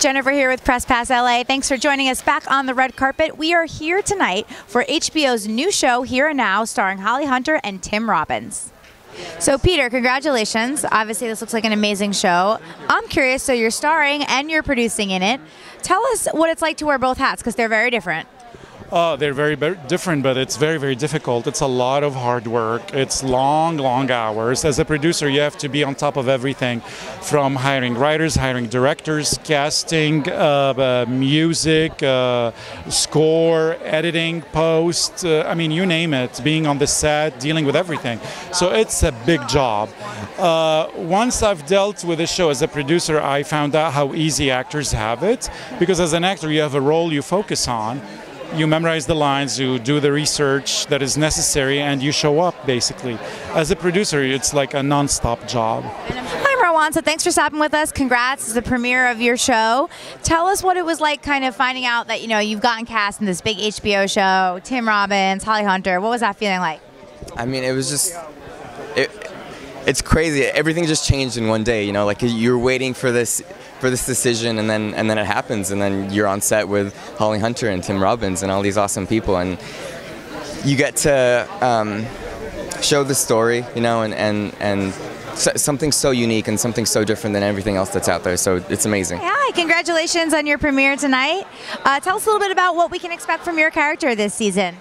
Jennifer here with Press Pass LA. Thanks for joining us back on the red carpet. We are here tonight for HBO's new show, Here and Now, starring Holly Hunter and Tim Robbins. So, Peter, congratulations. Obviously, this looks like an amazing show. I'm curious, so you're starring and you're producing in it. Tell us what it's like to wear both hats because they're very different. Oh, they're very, different, but it's very, very difficult. It's a lot of hard work. It's long, long hours. As a producer, you have to be on top of everything from hiring writers, hiring directors, casting, uh, uh, music, uh, score, editing, post. Uh, I mean, you name it, being on the set, dealing with everything. So it's a big job. Uh, once I've dealt with a show as a producer, I found out how easy actors have it because as an actor, you have a role you focus on you memorize the lines, you do the research that is necessary, and you show up basically. As a producer, it's like a non-stop job. Hi, Rowan. So thanks for stopping with us. Congrats. It's the premiere of your show. Tell us what it was like kind of finding out that, you know, you've gotten cast in this big HBO show, Tim Robbins, Holly Hunter. What was that feeling like? I mean, it was just, it, it's crazy. Everything just changed in one day. You know, like you're waiting for this for this decision, and then and then it happens, and then you're on set with Holly Hunter and Tim Robbins and all these awesome people, and you get to um, show the story, you know, and and and something so unique and something so different than everything else that's out there. So it's amazing. Hi, congratulations on your premiere tonight. Uh, tell us a little bit about what we can expect from your character this season.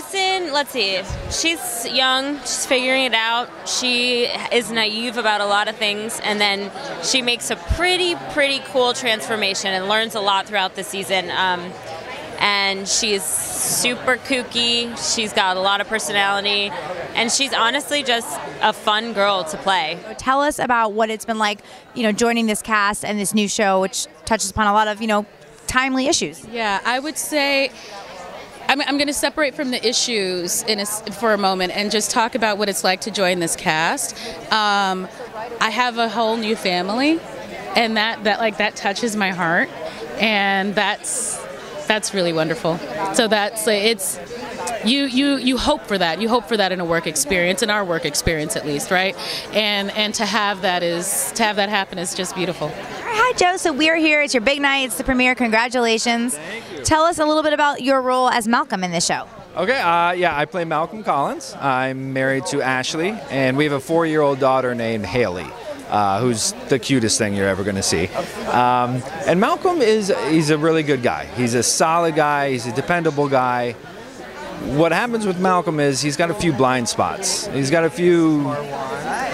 Kristen, let's see. She's young, she's figuring it out. She is naive about a lot of things, and then she makes a pretty, pretty cool transformation and learns a lot throughout the season. Um, and she's super kooky. She's got a lot of personality, and she's honestly just a fun girl to play. Tell us about what it's been like, you know, joining this cast and this new show, which touches upon a lot of, you know, timely issues. Yeah, I would say I'm, I'm going to separate from the issues a, for a moment and just talk about what it's like to join this cast. Um, I have a whole new family, and that, that like that touches my heart, and that's that's really wonderful. So that's it's you you you hope for that. You hope for that in a work experience, in our work experience at least, right? And and to have that is to have that happen is just beautiful. Hi, Joe. So we are here. It's your big night. It's the premiere. Congratulations. Thank you. Tell us a little bit about your role as Malcolm in this show. Okay, uh, yeah, I play Malcolm Collins. I'm married to Ashley, and we have a four year old daughter named Haley. Uh, who's the cutest thing you're ever going to see. Um, and Malcolm is he's a really good guy. He's a solid guy. He's a dependable guy what happens with Malcolm is he's got a few blind spots. He's got a few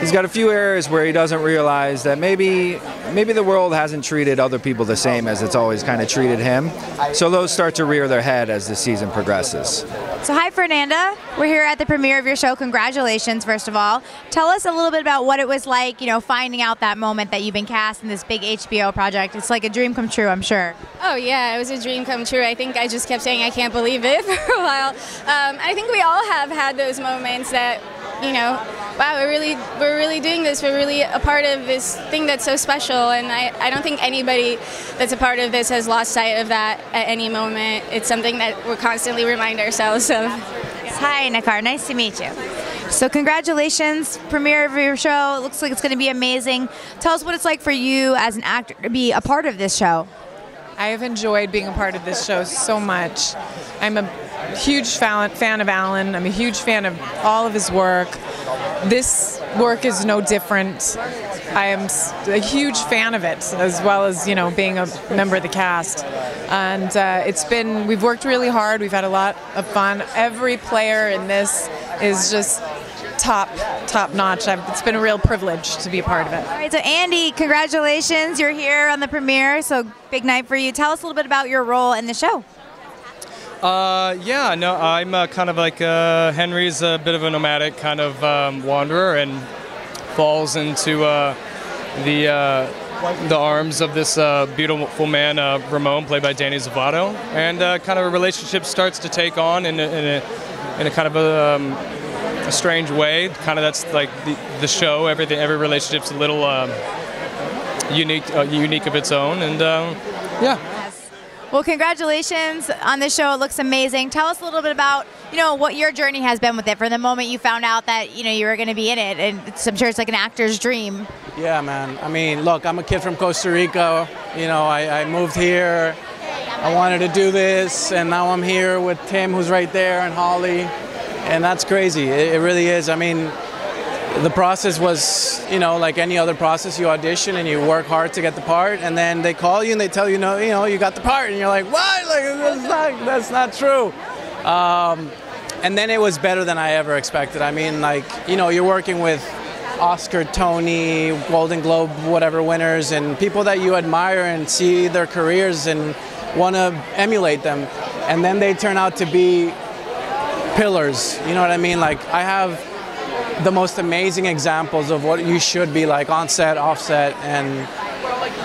he's got a few areas where he doesn't realize that maybe maybe the world hasn't treated other people the same as it's always kind of treated him. So those start to rear their head as the season progresses. So hi Fernanda, we're here at the premiere of your show. Congratulations first of all. Tell us a little bit about what it was like, you know, finding out that moment that you've been cast in this big HBO project. It's like a dream come true, I'm sure. Oh yeah, it was a dream come true. I think I just kept saying I can't believe it for a while. Um, I think we all have had those moments that, you know, wow, we're really we're really doing this. We're really a part of this thing that's so special, and I, I don't think anybody that's a part of this has lost sight of that at any moment. It's something that we constantly remind ourselves of. Hi, Nacar. Nice to meet you. So congratulations, premiere of your show. It looks like it's going to be amazing. Tell us what it's like for you as an actor to be a part of this show. I have enjoyed being a part of this show so much. I'm a huge fan of Alan. I'm a huge fan of all of his work. This work is no different. I am a huge fan of it, as well as you know being a member of the cast. And uh, it's been we've worked really hard. We've had a lot of fun. Every player in this is just top top notch. I've, it's been a real privilege to be a part of it. All right, so Andy, congratulations! You're here on the premiere, so big night for you. Tell us a little bit about your role in the show. Uh, yeah, no, I'm uh, kind of like uh, Henry's a bit of a nomadic kind of um, wanderer and falls into uh, the uh, the arms of this uh, beautiful man, Ramon, played by Danny Zovatto, and kind of a relationship starts to take on in a, in a, in a kind of a, um, a, strange way. Kind of that's like the, the show. Everything, every relationship's a little um, unique, unique of its own, and um, yeah. Well, congratulations on the show. It looks amazing. Tell us a little bit about, you know, what your journey has been with it from the moment you found out that, you know, you were going to be in it. And I'm sure it's like an actor's dream. Yeah, man. I mean, look, I'm a kid from Costa Rica. You know, I, I moved here. I wanted to do this, and now I'm here with Tim, who's right there, and Holly. And that's crazy. It, it really is. I mean, the process was, you know, like any other process. You audition and you work hard to get the part, and then they call you and they tell you, no, you know, you got the part, and you're like, what? Like that's not, that's not true. Um, and then it was better than I ever expected. I mean, like, you know, you're working with Oscar, Tony, Golden Globe, whatever winners, and people that you admire and see their careers and want to emulate them, and then they turn out to be pillars. You know what I mean? Like, I have the most amazing examples of what you should be like on set, off set, and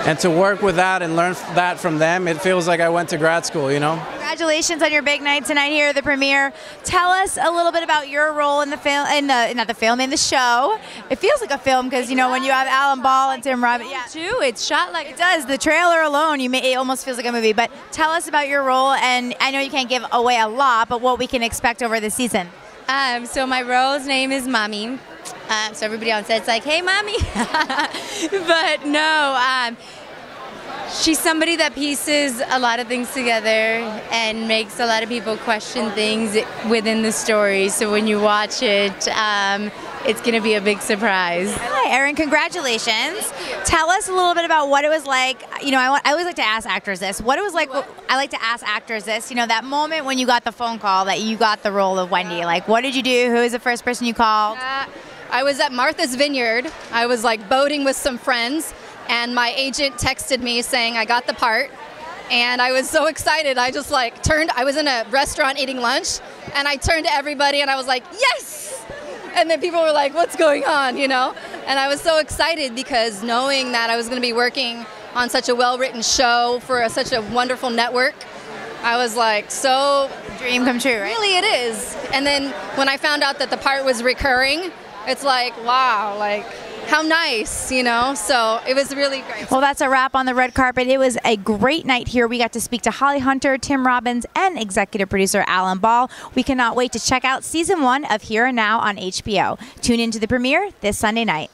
and to work with that and learn that from them, it feels like I went to grad school. You know. Congratulations on your big night tonight here at the premiere. Tell us a little bit about your role in the film, in the not the film, in the show. It feels like a film because you know when you have Alan Ball and Tim Robbins. Yeah, too. It's shot like it does. The trailer alone, you may it almost feels like a movie. But tell us about your role, and I know you can't give away a lot, but what we can expect over the season. Um, so my role's name is Mommy. Um, so everybody on set's like, "Hey, Mommy," but no. Um, she's somebody that pieces a lot of things together and makes a lot of people question things within the story. So when you watch it, um, it's going to be a big surprise. Hi, Erin. Congratulations. Tell us a little bit about what it was like. You know, I, I always like to ask actors this. What it was like. I like to ask actors this. You know, that moment when you got the phone call that you got the role of Wendy. Like, what did you do? Who was the first person you called? Uh, I was at Martha's Vineyard. I was like boating with some friends, and my agent texted me saying I got the part. And I was so excited. I just like turned, I was in a restaurant eating lunch, and I turned to everybody and I was like, yes! And then people were like, what's going on, you know? And I was so excited because knowing that I was going to be working on such a well written show for a, such a wonderful network, I was like, so. Dream come true, right? Really, it is. And then when I found out that the part was recurring, it's like, wow, like how nice, you know? So it was really great. Well, that's a wrap on the red carpet. It was a great night here. We got to speak to Holly Hunter, Tim Robbins, and executive producer Alan Ball. We cannot wait to check out season one of Here and Now on HBO. Tune into the premiere this Sunday night.